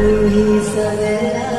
you, he